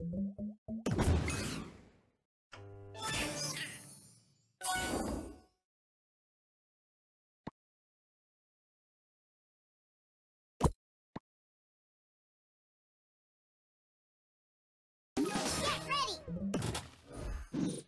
Get ready!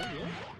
yeah.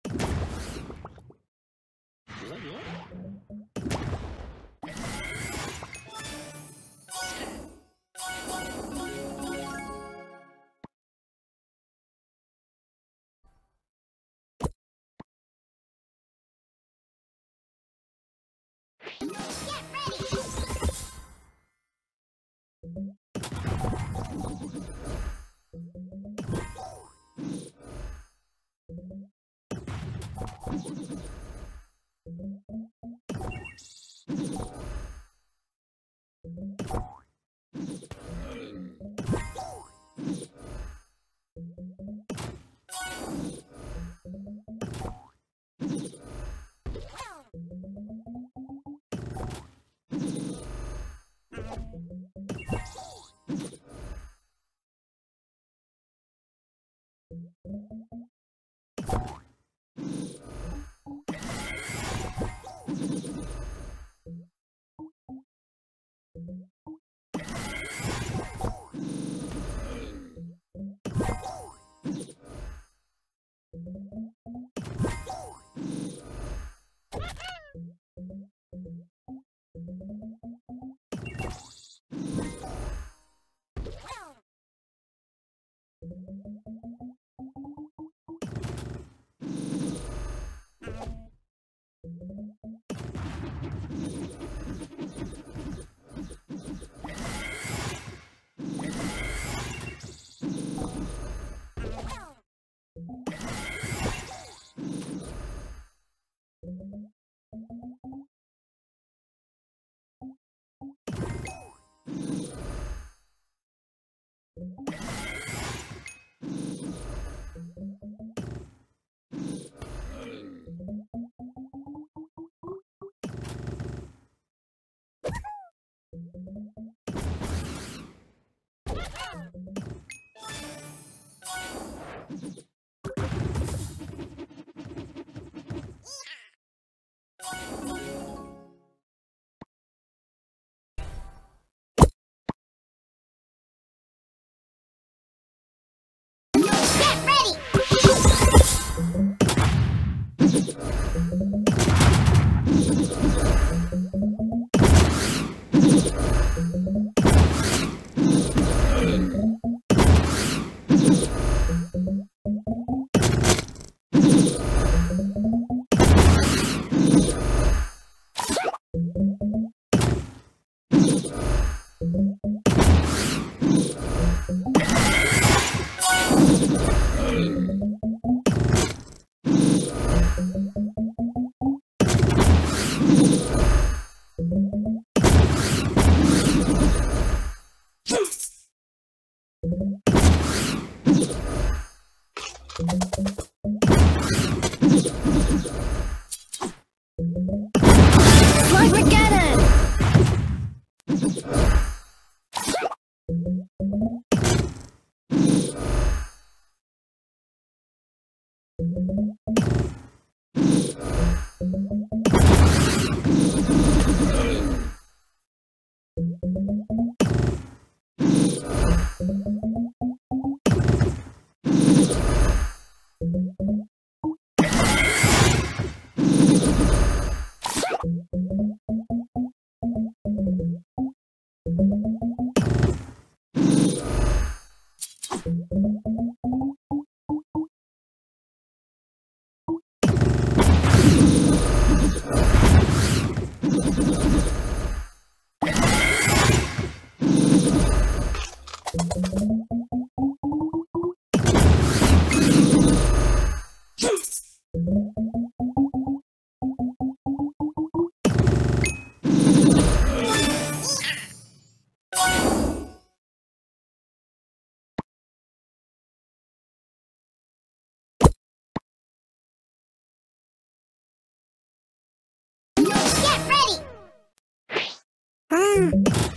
Mm.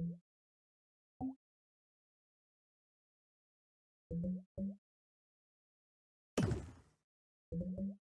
Thank you.